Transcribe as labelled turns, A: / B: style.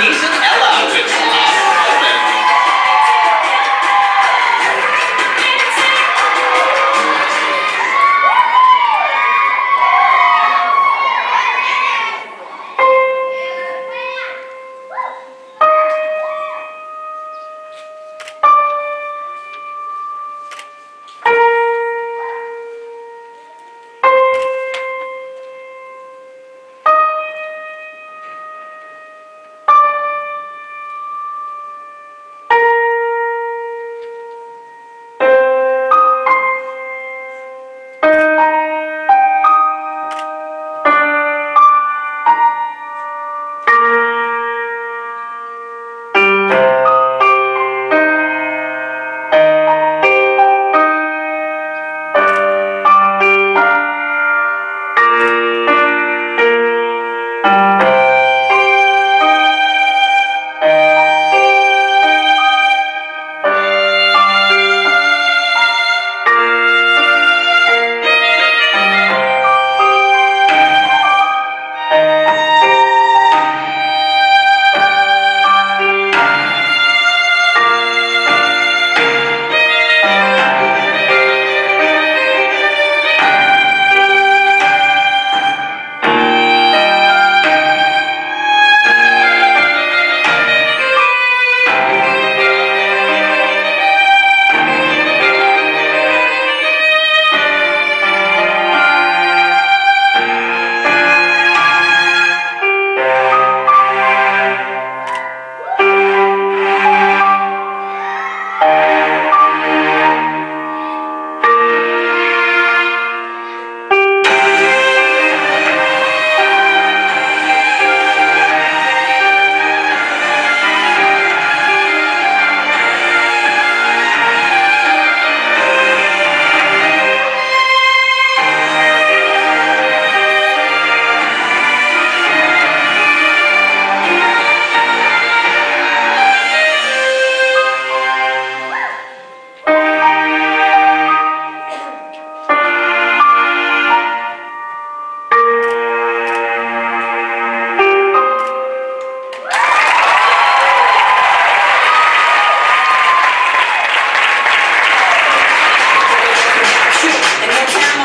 A: Jason